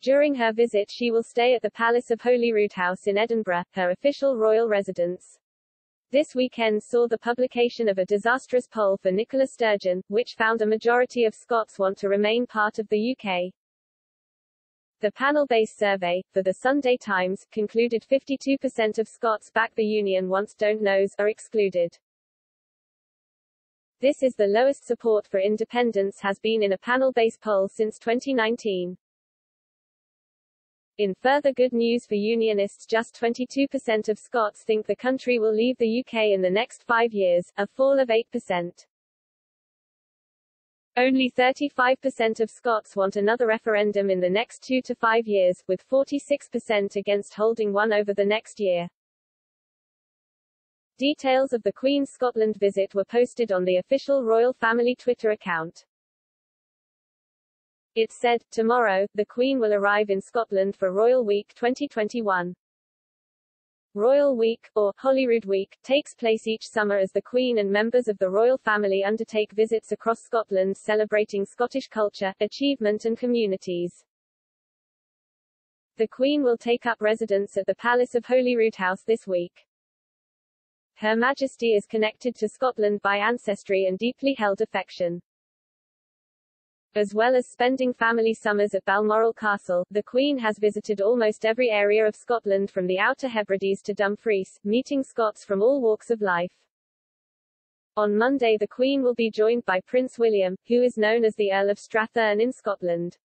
During her visit she will stay at the Palace of Holyroodhouse in Edinburgh, her official royal residence. This weekend saw the publication of a disastrous poll for Nicola Sturgeon, which found a majority of Scots want to remain part of the UK. The panel-based survey, for the Sunday Times, concluded 52% of Scots back the union once don't knows are excluded. This is the lowest support for independence has been in a panel-based poll since 2019. In further good news for Unionists just 22% of Scots think the country will leave the UK in the next five years, a fall of 8%. Only 35% of Scots want another referendum in the next two to five years, with 46% against holding one over the next year. Details of the Queen's Scotland visit were posted on the official royal family Twitter account. It said, tomorrow, the Queen will arrive in Scotland for Royal Week 2021. Royal Week, or Holyrood Week, takes place each summer as the Queen and members of the royal family undertake visits across Scotland celebrating Scottish culture, achievement and communities. The Queen will take up residence at the Palace of Holyroodhouse this week. Her Majesty is connected to Scotland by ancestry and deeply held affection. As well as spending family summers at Balmoral Castle, the Queen has visited almost every area of Scotland from the Outer Hebrides to Dumfries, meeting Scots from all walks of life. On Monday the Queen will be joined by Prince William, who is known as the Earl of Strathearn in Scotland.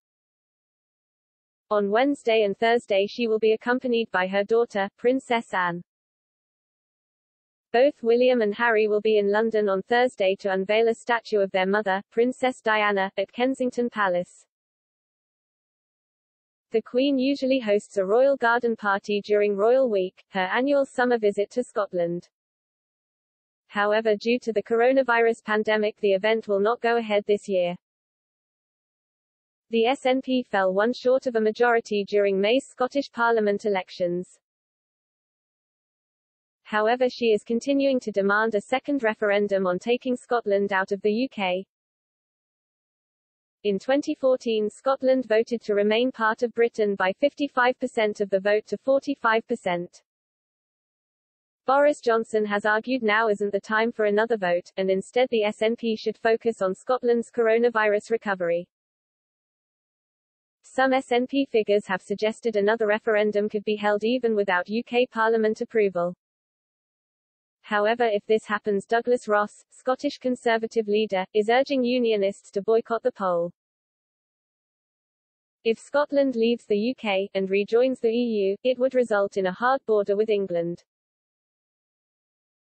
On Wednesday and Thursday she will be accompanied by her daughter, Princess Anne. Both William and Harry will be in London on Thursday to unveil a statue of their mother, Princess Diana, at Kensington Palace. The Queen usually hosts a royal garden party during Royal Week, her annual summer visit to Scotland. However due to the coronavirus pandemic the event will not go ahead this year. The SNP fell one short of a majority during May's Scottish Parliament elections. However she is continuing to demand a second referendum on taking Scotland out of the UK. In 2014 Scotland voted to remain part of Britain by 55% of the vote to 45%. Boris Johnson has argued now isn't the time for another vote, and instead the SNP should focus on Scotland's coronavirus recovery. Some SNP figures have suggested another referendum could be held even without UK Parliament approval. However if this happens Douglas Ross, Scottish Conservative leader, is urging Unionists to boycott the poll. If Scotland leaves the UK, and rejoins the EU, it would result in a hard border with England.